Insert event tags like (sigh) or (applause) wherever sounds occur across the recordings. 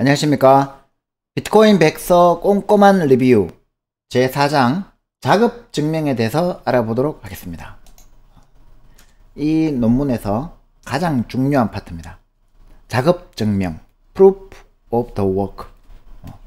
안녕하십니까. 비트코인 백서 꼼꼼한 리뷰 제4장 자급 증명에 대해서 알아보도록 하겠습니다. 이 논문에서 가장 중요한 파트입니다. 자급 증명 Proof of the Work 어.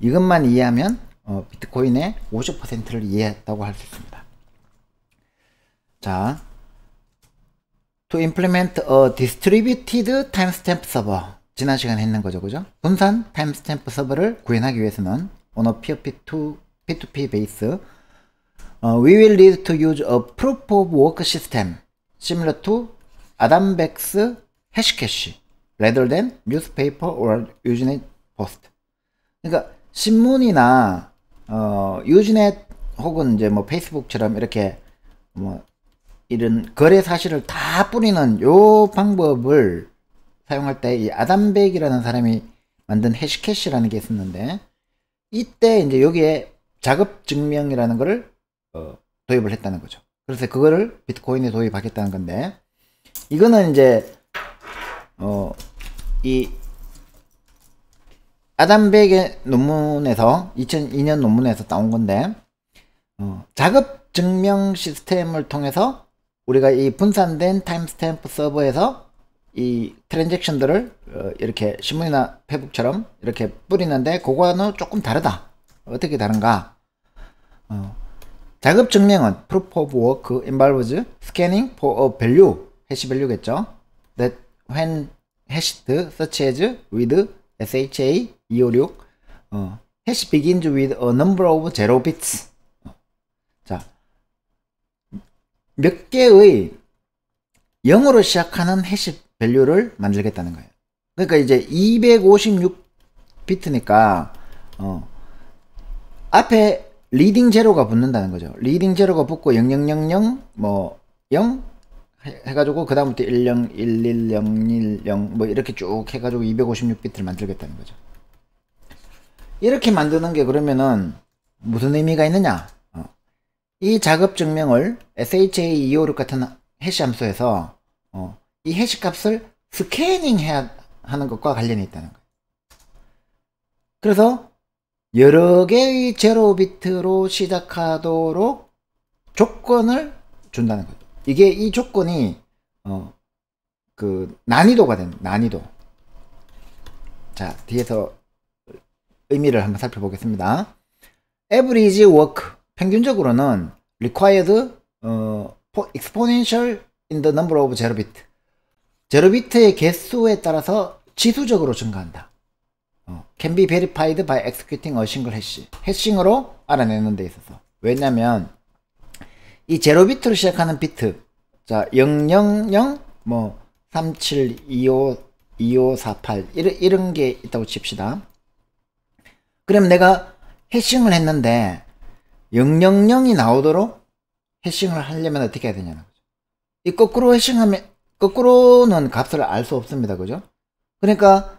이것만 이해하면 어, 비트코인의 50%를 이해했다고 할 수 있습니다. 자, to implement a distributed timestamp server 지난 시간에 했는 거죠. 그죠? 분산 타임스탬프 서버를 구현하기 위해서는 on a P2P, P2P base uh, we will need to use a proof of work system similar to Adambeck's hashcash rather than newspaper or Usenet post. 그러니까 신문이나 어, 유즈넷 혹은 이제 뭐 페이스북처럼 이렇게 뭐 이런 거래 사실을 다 뿌리는 요 방법을 사용할 때 이 아담백이라는 사람이 만든 해시캐시라는 게 있었는데 이때 이제 여기에 자급 증명이라는 거를 어, 도입을 했다는 거죠. 그래서 그거를 비트코인에 도입하겠다는 건데 이거는 이제 어, 이 아담백의 논문에서 2002년 논문에서 나온 건데 어, 작업 증명 시스템을 통해서 우리가 이 분산된 timestamp 서버에서 이 transaction들을 어, 이렇게 신문이나 페북처럼 이렇게 뿌리는데 그거는 조금 다르다. 어떻게 다른가? 어, 작업 증명은 proof of work involves scanning for a value, hash value겠죠. that when hashed such as with SHA 256 어, hash begins with a number of zero bits. 어, 자, 몇 개의 0으로 시작하는 hash value를 만들겠다는 거예요. 그러니까 이제 256비트니까 어, 앞에 leading zero가 붙는다는 거죠. leading zero가 붙고 0000 뭐 0 해가지고 그 다음부터 10, 11, 01, 0뭐 이렇게 쭉 해가지고 256비트를 만들겠다는 거죠. 이렇게 만드는 게 그러면은 무슨 의미가 있느냐? 어. 이 작업 증명을 SHA256 같은 해시 함수에서 어, 이 해시 값을 스캐닝 해야 하는 것과 관련이 있다는 거예요. 그래서 여러 개의 제로 비트로 시작하도록 조건을 준다는 거죠. 이게 이 조건이 어, 그 난이도가 된 난이도. 자 뒤에서 의미를 한번 살펴보겠습니다. average work 평균적으로는 required 어, exponential in the number of zero bit 제로비트의 개수에 따라서 지수적으로 증가한다. 어, can be verified by executing a single hash. 해싱으로 알아내는 데 있어서. 왜냐면 이 제로비트로 시작하는 비트 자 000, 뭐 3725, 2548 이런, 게 있다고 칩시다. 그럼 내가 해싱을 했는데 000이 나오도록 해싱을 하려면 어떻게 해야 거죠. 이 거꾸로 해싱하면 거꾸로는 값을 알 수 없습니다. 그죠? 그러니까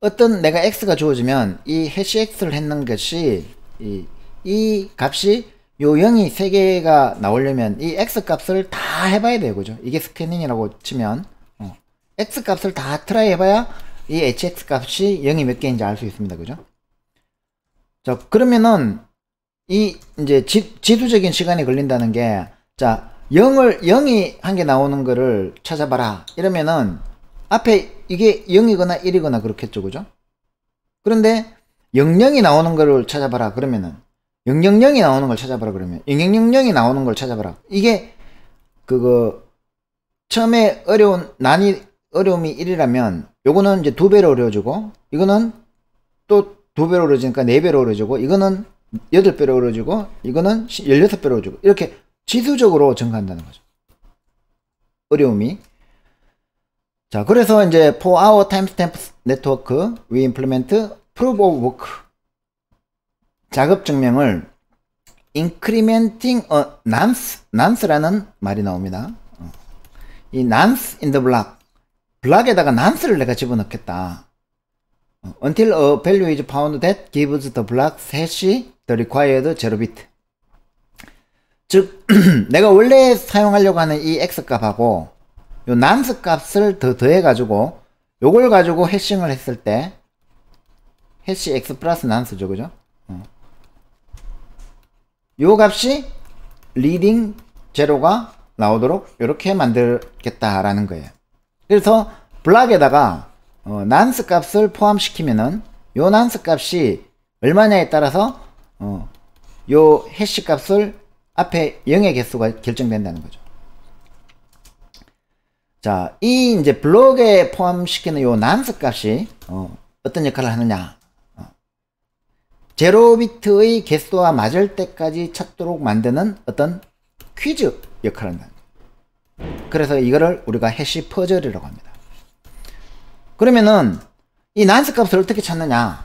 어떤 내가 x가 주어지면 이 해시 x를 했는 것이 이, 이 값이 요 0이 3개가 나오려면 이 x 값을 다 해봐야 돼요. 그죠? 이게 스캐닝이라고 치면 어. x 값을 다 try 해봐야 이 hx 값이 0이 몇 개인지 알 수 있습니다. 그죠? 자, 그러면은 이 이제 지, 지수적인 시간이 걸린다는 게 자, 0을 0이 한 개 나오는 거를 찾아봐라. 이러면은 앞에 이게 0이거나 1이거나 그렇겠죠 그죠? 그런데 00이 나오는 거를 찾아봐라 그러면은. 000이 나오는 걸 찾아봐라 그러면. 0000이 나오는 걸 찾아봐라. 이게 그거 처음에 어려운 난이 어려움이 1이라면 요거는 이제 두 배로 어려워지고 이거는 또 두 배로 어려워지니까 네 배로 어려워지고 이거는 8배로 어려워지고 이거는 16배로 어려워지고 이렇게 지수적으로 증가한다는 거죠. 어려움이. 자, 그래서 이제 for our timestamp network, we implement proof of work. 작업 증명을 incrementing a nonce, nonce라는 말이 나옵니다. 이 nonce in the block. 블락에다가 nonce를 내가 집어넣겠다. until a value is found that gives the block hash the required 0 bit. 즉 (clears throat) 내가 원래 사용하려고 하는 이 x 값하고 요 난스 값을 더 더해 가지고 요걸 가지고 해싱을 했을 때 해시 x 플러스 난스죠 그죠 어. 요 값이 leading zero가 나오도록 이렇게 만들겠다라는 거예요 그래서 block에다가 어, nonce 값을 포함시키면은 요 nonce 값이 얼마냐에 따라서 어, 요 hash 값을 앞에 0의 개수가 결정된다는 거죠. 자, 이 이제 블록에 포함시키는 요 nonce 값이 어, 떤 역할을 하느냐. 어, 제로 비트의 개수와 맞을 때까지 찾도록 만드는 어떤 퀴즈 역할을 한다. 그래서 이거를 우리가 해시 퍼즐이라고 합니다. 그러면은 이 난스 값을 어떻게 찾느냐?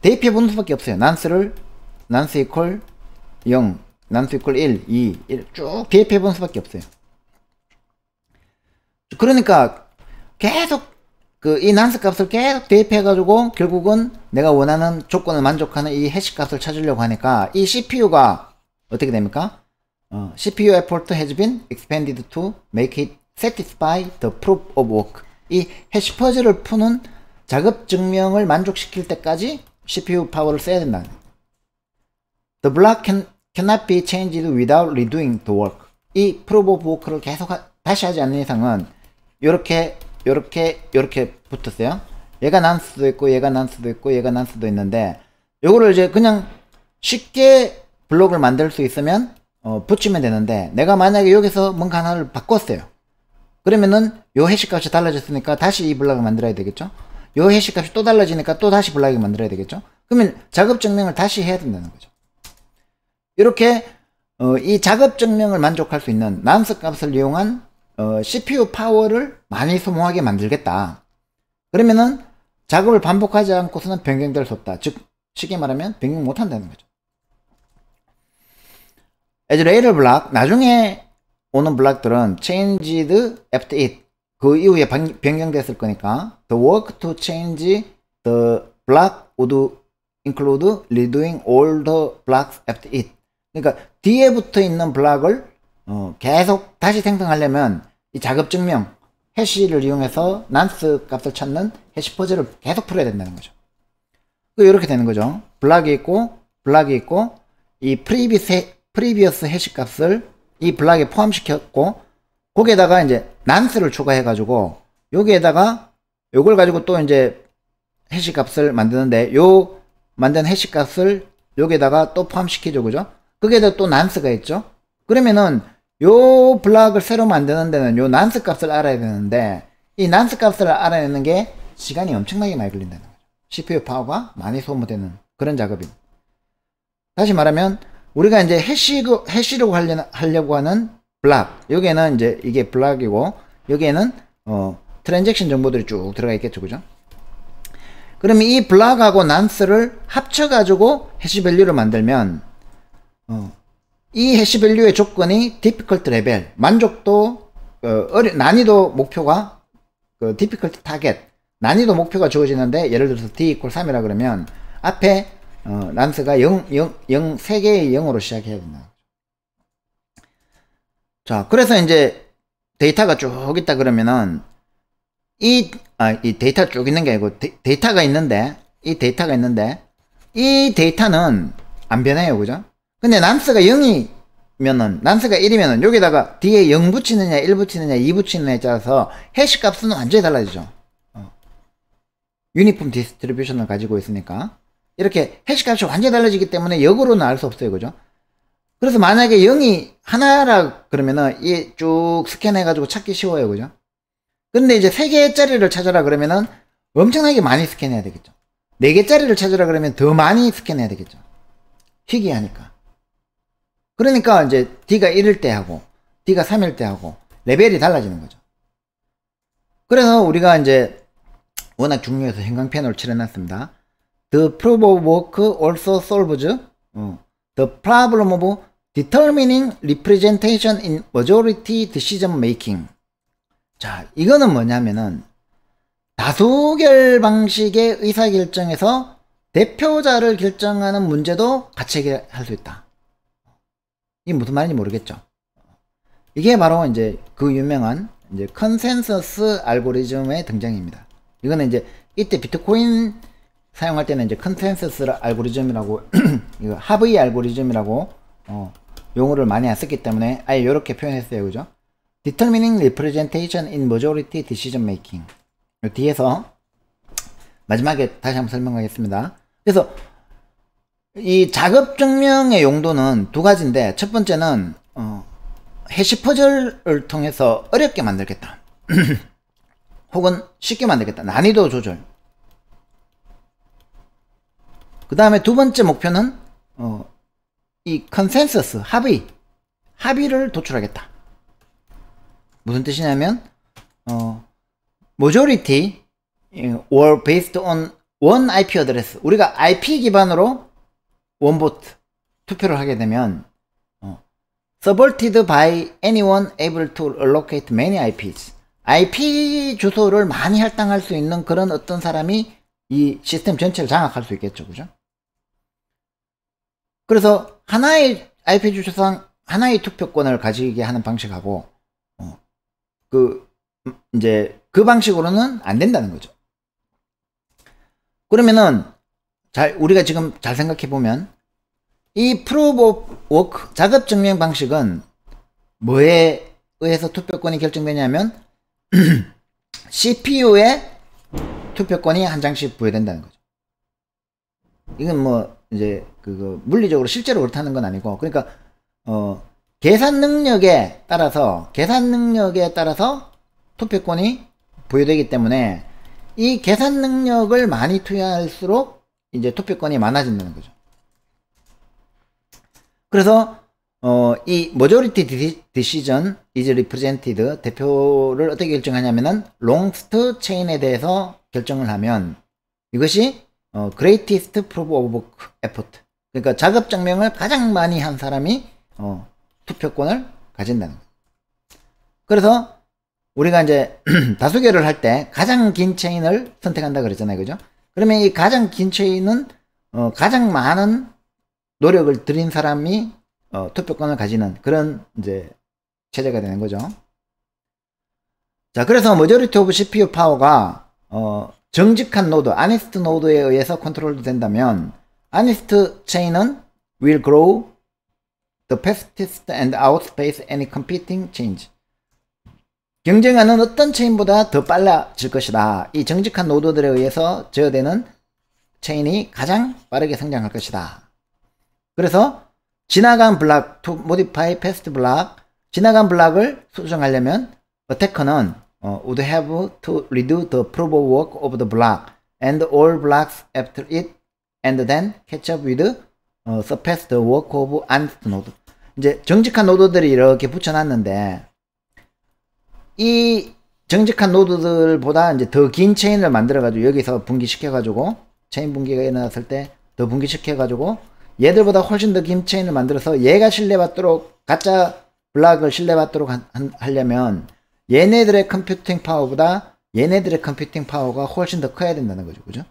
대입해 보는 수밖에 없어요. 난스를 난스 이퀄 0, 난스 이퀄 1, 2, 1 쭉 대입해 보는 수밖에 없어요. 그러니까 계속 그 이 난스 값을 계속 대입해 가지고 결국은 내가 원하는 조건을 만족하는 이 해시 값을 찾으려고 하니까 이 CPU가 어떻게 됩니까? 어, CPU effort has been expanded to make it satisfy the proof of work. 이 해시 퍼즐을 푸는 작업 증명을 만족시킬 때까지 CPU 파워를 써야 된다. The block can, cannot be changed without redoing the work. 이 proof of work를 계속 하, 다시 하지 않는 이상은 요렇게 요렇게 요렇게 붙었어요. 얘가 난 수도 있고 얘가 난 수도 있고 얘가 난 수도 있는데 요거를 이제 그냥 쉽게 블록을 만들 수 있으면 어, 붙이면 되는데 내가 만약에 여기서 뭔가 하나를 바꿨어요. 그러면은 요 해시 값이 달라졌으니까 다시 이 블록을 만들어야 되겠죠. 요 해시 값이 또 달라지니까 또 다시 블록을 만들어야 되겠죠. 그러면 작업 증명을 다시 해야 된다는 거죠. 이렇게 어, 이 작업 증명을 만족할 수 있는 난스 값을 이용한 어, CPU 파워를 많이 소모하게 만들겠다. 그러면은 작업을 반복하지 않고서는 변경될 수 없다. 즉 쉽게 말하면 변경 못 한다는 거죠. as later block 나중에 오는 블락들은 changed after it 그 이후에 변경됐을 거니까 the work to change the block would include redoing all the blocks after it 그러니까 뒤에 붙어 있는 block을 어, 계속 다시 생성하려면 이 작업 증명 hash를 이용해서 nonce 값을 찾는 hash 퍼즐을 계속 풀어야 된다는 거죠. 이렇게 되는 거죠. block이 있고 block이 있고 이 previous previous hash 값을 이 block에 포함시켰고 거기에다가 이제 nonce를 추가해 가지고 여기에다가 요걸 가지고 또 이제 해시 값을 만드는데 요 만든 해시 값을 여기에다가 또 포함시키죠 그죠 거기에다 또 난스가 있죠 그러면은 요 블락을 새로 만드는 데는 요 난스 값을 알아야 되는데 이 난스 값을 알아내는 게 시간이 엄청나게 많이 걸린다는 거죠 CPU 파워가 많이 소모되는 그런 작업입니다 다시 말하면 우리가 이제 해시, 해시로 하려고 하는 블락. 여기에는 이제 이게 블락이고, 여기에는, 어, transaction 정보들이 쭉 들어가 있겠죠. 그죠? 그러면 이 block하고 nonce를 합쳐가지고 hash value를 만들면, 어, 이 hash value의 조건이 difficulty level, 만족도, 어, 어려, 난이도 목표가, 그 difficulty target, 난이도 목표가 주어지는데, 예를 들어서 d equal 3이라 그러면, 앞에 어, nonce가 0, 0, 0, 3개의 0으로 시작해야 된다. 자, 그래서 이제 데이터가 쭉 있다 그러면은 이, 아, 이 데이터 쭉 있는 게 아니고 데, 데이터가 있는데, 이 데이터가 있는데, 이 데이터는 안 변해요. 그죠? 근데 nonce가 0이면은, nonce가 1이면은 여기다가 뒤에 0 붙이느냐, 1 붙이느냐, 2 붙이느냐에 따라서 hash 값은 완전히 달라지죠. 어. uniform distribution을 가지고 있으니까. 이렇게 hash 값이 완전히 달라지기 때문에 역으로는 알 수 없어요. 그죠? 그래서 만약에 0이 하나라 그러면은 이 쭉 스캔해 가지고 찾기 쉬워요. 그죠? 근데 이제 3개짜리를 찾아라 그러면은 엄청나게 많이 스캔해야 되겠죠. 4개짜리를 찾으라 그러면 더 많이 스캔해야 되겠죠. 희귀하니까. 그러니까 이제 D가 1일 때 하고 D가 3일 때 하고 레벨이 달라지는 거죠. 그래서 우리가 이제 워낙 중요해서 형광펜으로 칠해놨습니다. The proof of work also solves 어, the problem of determining representation in majority decision making. 자, 이거는 뭐냐면은 다수결 방식의 의사결정에서 대표자를 결정하는 문제도 같이 해결할 수 있다. 이게 무슨 말인지 모르겠죠. 이게 바로 이제 그 유명한 이제 컨센서스 알고리즘의 등장입니다. 이거는 이제 이때 비트코인 사용할 때는 이제 컨센서스 알고리즘이라고 (clears throat) 이거 합의 알고리즘이라고 어, 용어를 많이 안 썼기 때문에 아예 이렇게 표현했어요. 그죠? Determining representation in majority decision making. 뒤에서 마지막에 다시 한번 설명하겠습니다. 그래서 이 작업 증명의 용도는 두 가지인데 첫 번째는 어, hash 퍼즐을 통해서 어렵게 만들겠다. (clears throat) 혹은 쉽게 만들겠다. 난이도 조절. 그 다음에 두 번째 목표는 어, 이 컨센서스 합의 합의를 도출하겠다. 무슨 뜻이냐면 어, majority were based on one IP address 우리가 IP 기반으로 one vote 투표를 하게 되면 어, subverted by anyone able to allocate many IPs IP 주소를 많이 할당할 수 있는 그런 어떤 사람이 이 시스템 전체를 장악할 수 있겠죠. 그죠? 그래서 하나의 IP 주소상 하나의 투표권을 가지게 하는 방식하고 어, 그 이제 그 방식으로는 안 된다는 거죠. 그러면은 잘 우리가 지금 잘 생각해 보면 이 Proof of Work 작업 증명 방식은 뭐에 의해서 투표권이 결정되냐면 (clears throat) CPU에 투표권이 한 장씩 부여된다는 거죠. 이건 뭐 이제 그 물리적으로 실제로 그렇다는 건 아니고 그러니까 어 계산 능력에 따라서 계산 능력에 따라서 투표권이 부여되기 때문에 이 계산 능력을 많이 투여할수록 이제 투표권이 많아진다는 거죠. 그래서 어, 이 majority decision is represented 대표를 어떻게 결정하냐면은 longest chain에 대해서 결정을 하면 이것이 어, greatest proof of effort 그러니까 작업 증명을 가장 많이 한 사람이 어, 투표권을 가진다는 거예요. 그래서 우리가 이제 (clears throat) 다수결을 할 때 가장 긴 체인을 선택한다 그랬잖아요. 그죠? 그러면 이 가장 긴 체인은 어, 가장 많은 노력을 들인 사람이 어, 투표권을 가지는 그런 이제 체제가 되는 거죠. 자, 그래서 머저리티 오브 CPU 파워가 어, 정직한 노드, honest node에 의해서 컨트롤 된다면 honest chain은 will grow the fastest and outspace any competing change. 경쟁하는 어떤 체인보다 더 빨라질 것이다. 이 정직한 노드들에 의해서 제어되는 체인이 가장 빠르게 성장할 것이다. 그래서 지나간 블락, to modify past block, 지나간 블락을 수정하려면 어태커는 어, would have to redo the probe work of the block and all blocks after it and then catch up with 어, surpass the work of honest node. 이제 정직한 노드들이 이렇게 붙여놨는데 이 정직한 노드들보다 이제 더 긴 체인을 만들어가지고 여기서 분기시켜가지고 체인 분기가 일어났을 때 더 분기시켜가지고 얘들보다 훨씬 더 긴 체인을 만들어서 얘가 신뢰받도록 가짜 block을 신뢰받도록 하, 하려면 얘네들의 컴퓨팅 파워보다 얘네들의 컴퓨팅 파워가 훨씬 더 커야 된다는 거죠. 그죠?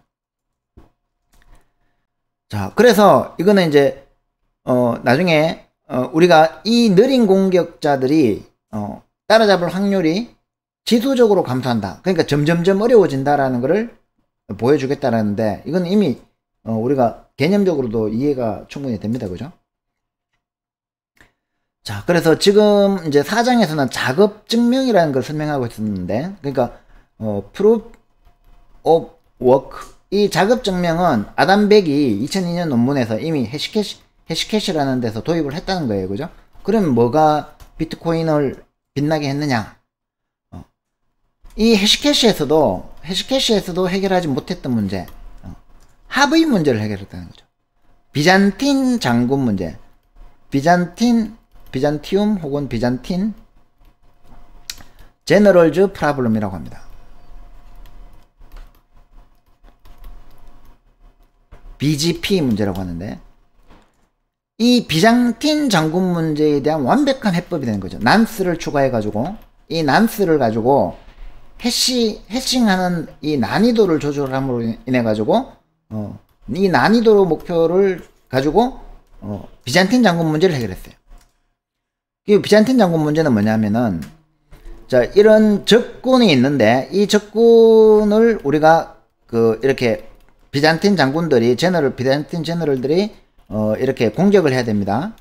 자, 그래서 이거는 이제 어 나중에 어 우리가 이 느린 공격자들이 어 따라잡을 확률이 지수적으로 감소한다. 그러니까 점점점 어려워진다라는 것을 보여주겠다라는데 이건 이미 어 우리가 개념적으로도 이해가 충분히 됩니다. 그죠? 자, 그래서 지금 이제 사장에서는 작업 증명이라는 걸 설명하고 있었는데, 그러니까, 어, proof of work. 이 작업 증명은 아담 백이 2002년 논문에서 이미 해시캐시, 해시캐시라는 데서 도입을 했다는 거예요. 그죠? 그럼 뭐가 비트코인을 빛나게 했느냐? 어. 이 해시캐시에서도, 해시캐시에서도 해결하지 못했던 문제, 합의 문제를 해결했다는 거죠. 비잔틴 장군 문제. 비잔틴, 비잔티움 혹은 Byzantine Generals Problem이라고 합니다. BGP 문제라고 하는데 이 비잔틴 장군 문제에 대한 완벽한 해법이 되는 거죠. nonce를 추가해 가지고 이 nonce를 가지고 해시 해싱하는 이 난이도를 조절함으로 인해 가지고 어, 이 난이도 목표를 가지고 어, 비잔틴 장군 문제를 해결했어요. 이 비잔틴 장군 문제는 뭐냐면은 자, 이런 적군이 있는데 이 적군을 우리가 그 이렇게 비잔틴 장군들이 제너럴 비잔틴 제너럴들이 어 이렇게 공격을 해야 됩니다.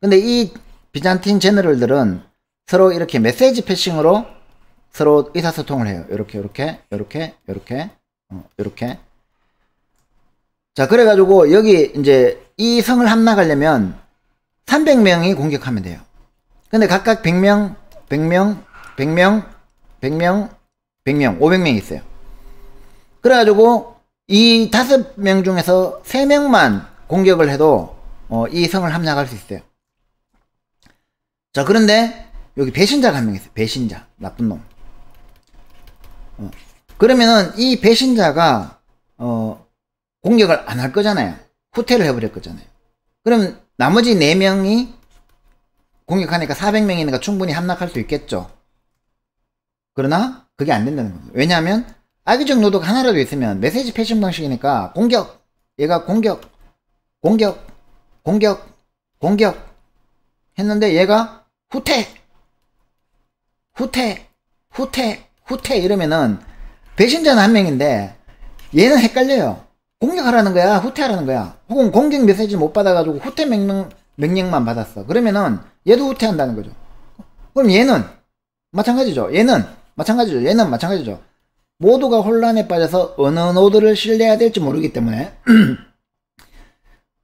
근데 이 비잔틴 제너럴들은 서로 이렇게 메시지 패싱으로 서로 의사소통을 해요. 이렇게 이렇게 이렇게 이렇게 어, 이렇게 자 그래가지고 여기 이제 이 성을 함락하려면 300명이 공격하면 돼요. 근데 각각 100명, 100명, 100명, 100명, 100명, 500명 있어요. 그래가지고 이 다섯 명 중에서 세 명만 공격을 해도 어, 이 성을 함락할 수 있어요. 자 그런데 여기 배신자가 한 명 있어요. 배신자, 나쁜 놈. 어, 그러면은 이 배신자가 어, 공격을 안 할 거잖아요. 후퇴를 해버릴 거잖아요. 그럼 나머지 4명이 공격하니까 400명이니까 충분히 함락할 수 있겠죠. 그러나 그게 안 된다는 거죠. 왜냐하면 악의적 노동 하나라도 있으면 메시지 패션 방식이니까 공격, 얘가 공격, 공격, 공격, 공격 했는데 얘가 후퇴, 후퇴, 후퇴, 후퇴 이러면은 배신자는 한 명인데 얘는 헷갈려요. 공격하라는 거야, 후퇴하라는 거야. 혹은 공격 메시지 못 받아가지고 후퇴 명령, 명령만 받았어. 그러면은 얘도 후퇴한다는 거죠. 그럼 얘는 마찬가지죠. 얘는 마찬가지죠. 얘는 마찬가지죠. 모두가 혼란에 빠져서 어느 노드를 신뢰해야 될지 모르기 때문에 (clears throat)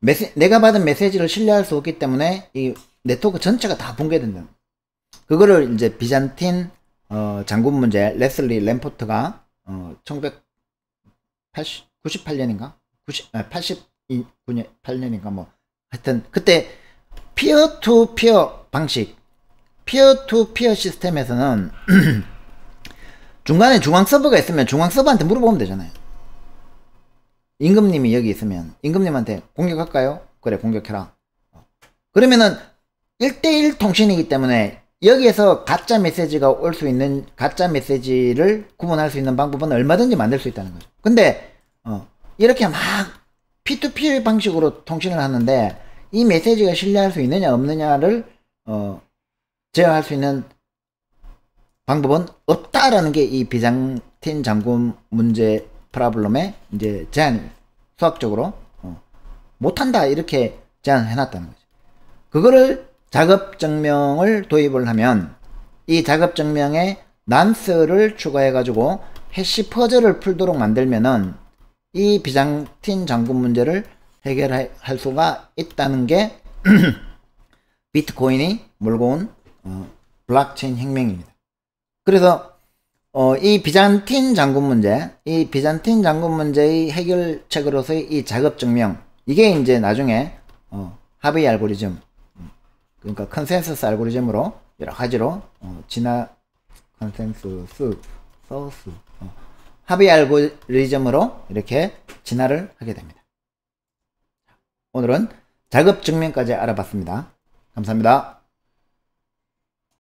메시, 내가 받은 메시지를 신뢰할 수 없기 때문에 이 네트워크 전체가 다 붕괴된다. 그거를 이제 비잔틴 어, 장군 문제 레슬리 램포트가 어, 1980 98년인가? 90, 아, 89년, 8년인가 뭐. 하여튼, 그때 peer to peer 방식, peer to peer 시스템에서는 중간에 중앙 서버가 있으면 중앙 서버한테 물어보면 되잖아요. 임금님이 여기 있으면 임금님한테 공격할까요? 그래, 공격해라. 그러면은 1대1 통신이기 때문에 여기에서 가짜 메시지가 올 수 있는 가짜 메시지를 구분할 수 있는 방법은 얼마든지 만들 수 있다는 거죠. 근데 어, 이렇게 막 P2P 방식으로 통신을 하는데 이 메시지가 신뢰할 수 있느냐 없느냐를 어, 제어할 수 있는 방법은 없다라는 게 이 비장틴 장군 문제 프라블럼의 이제 제안 수학적으로 어, 못한다 이렇게 제안을 해놨다는 거죠. 그거를 작업 증명을 도입을 하면 이 작업 증명에 난스를 추가해 가지고 해시 퍼즐을 풀도록 만들면은 이 비장틴 장군 문제를 해결할 수가 있다는 게 (clears throat) 비트코인이 몰고 온 어, 블록체인 혁명입니다. 그래서 어, 이 비잔틴 장군 문제, 이 비잔틴 장군 문제의 해결책으로서의 이 작업 증명, 이게 이제 나중에 어, 합의 알고리즘, 그러니까 컨센서스 알고리즘으로 여러 가지로 어, 진화 컨센서스, 서스, 어, 합의 알고리즘으로 이렇게 진화를 하게 됩니다. 오늘은 작업 증명까지 알아봤습니다. 감사합니다.